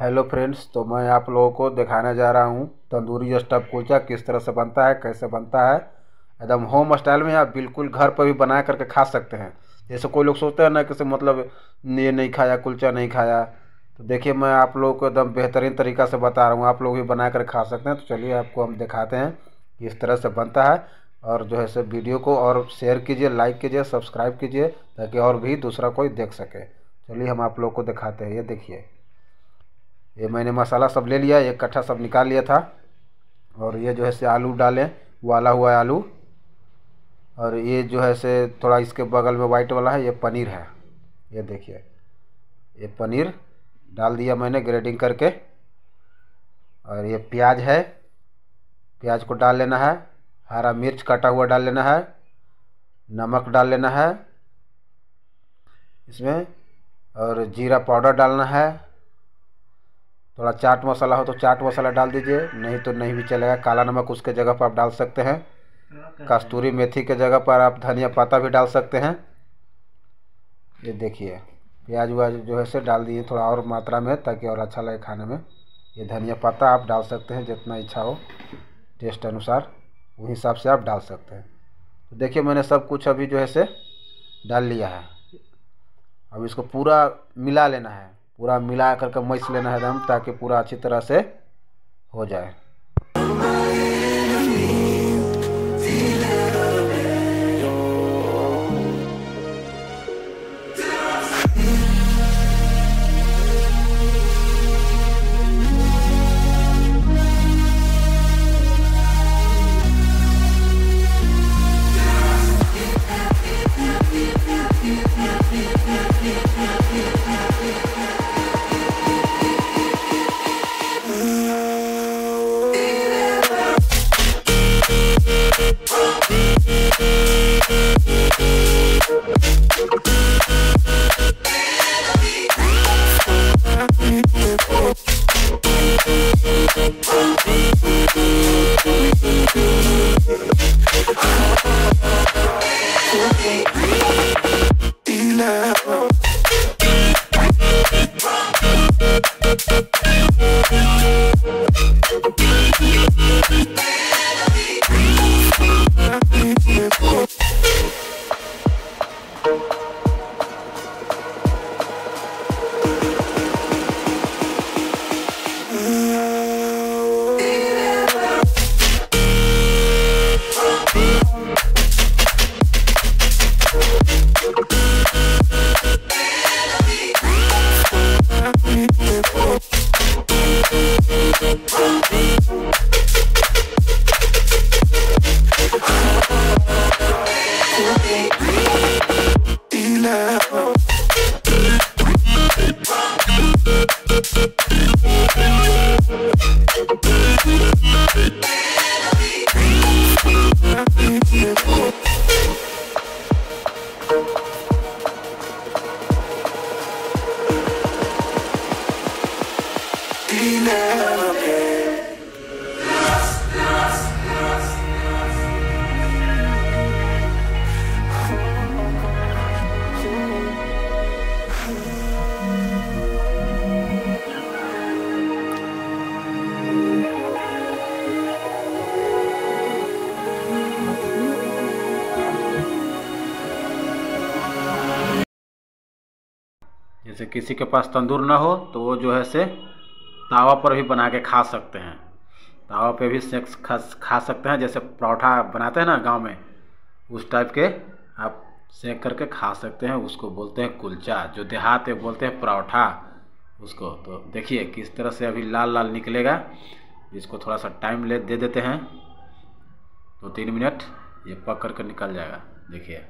Hello friends तो मैं आप लोगों को दिखाने जा रहा हूँ, तंदूरी स्टफ़ कुलचा किस तरह से बनता है, कैसे बनता है। एकदम होम स्टाइल में आप बिल्कुल घर पर भी बना करके खा सकते हैं। जैसे कोई लोग सोचते हैं ना कि मतलब ये नहीं खाया, कुलचा नहीं खाया। तो देखिए, मैं आप लोगों को एकदम बेहतरीन तरीका से बता रहा हूँ, आप लोग भी बना कर खा सकते हैं। तो चलिए आपको हम दिखाते हैं कि इस तरह से बनता है। और जो है सो वीडियो को और शेयर कीजिए लाइक कीजिए सब्सक्राइब कीजिए, ताकि और भी दूसरा कोई देख सके। चलिए हम आप लोग को दिखाते हैं, ये देखिए। ये मैंने मसाला सब ले लिया, एक कट्ठा सब निकाल लिया था। और ये जो है से आलू डालें वाला हुआ है आलू। और ये जो है से थोड़ा इसके बगल में वाइट वाला है, ये पनीर है। ये देखिए, ये पनीर डाल दिया मैंने ग्रेडिंग करके। और ये प्याज है, प्याज को डाल लेना है। हरा मिर्च कटा हुआ डाल लेना है। नमक डाल लेना है। इसमें और जीरा पाउडर डालना है। थोड़ा चाट मसाला हो तो चाट मसाला डाल दीजिए, नहीं तो नहीं भी चलेगा। काला नमक उसके जगह पर आप डाल सकते हैं। कस्तूरी मेथी के जगह पर आप धनिया पत्ता भी डाल सकते हैं। ये देखिए, प्याज व्याज जो है से डाल दिए थोड़ा और मात्रा में ताकि और अच्छा लगे खाने में। ये धनिया पत्ता आप डाल सकते हैं जितना इच्छा हो। टेस्ट अनुसार उस हिसाब से आप डाल सकते हैं। तो देखिए, मैंने सब कुछ अभी जो है से डाल लिया है। अब इसको पूरा मिला लेना है। पूरा मिला करके मैस लेना है एकदम ताकि पूरा अच्छी तरह से हो जाए। beat, beat. जैसे किसी के पास तंदूर ना हो तो वो जो है से तावा पर भी बना के खा सकते हैं। तावा पे भी सेक खा खा सकते हैं, जैसे परोठा बनाते हैं ना गाँव में, उस टाइप के आप सेक करके खा सकते हैं, उसको बोलते हैं कुलचा। जो देहात में बोलते हैं परोठा, उसको। तो देखिए किस तरह से अभी लाल लाल निकलेगा, इसको थोड़ा सा टाइम ले, दे देते हैं। दो तो तीन मिनट ये पक करके निकल जाएगा। देखिए,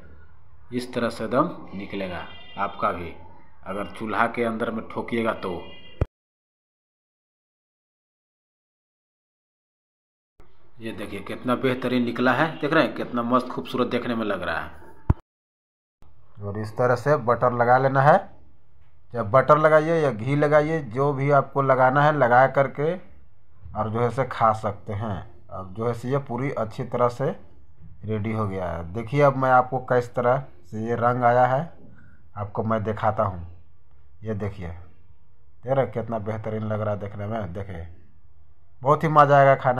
इस तरह से एकदम निकलेगा आपका भी। अगर चूल्हा के अंदर में ठोकिएगा तो। ये देखिए, कितना बेहतरीन निकला है। देख रहे हैं, कितना मस्त खूबसूरत देखने में लग रहा है। और इस तरह से बटर लगा लेना है। जब बटर लगाइए या घी लगाइए, जो भी आपको लगाना है, लगा करके और जो है से खा सकते हैं। अब जो है से ये पूरी अच्छी तरह से रेडी हो गया है। देखिए अब मैं आपको किस तरह से ये रंग आया है। आपको मैं दिखाता हूँ। ये देखिए, देख रहे कितना बेहतरीन लग रहा है देखने में। देखिए, बहुत ही मज़ा आएगा खाना